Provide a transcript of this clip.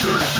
Shoot.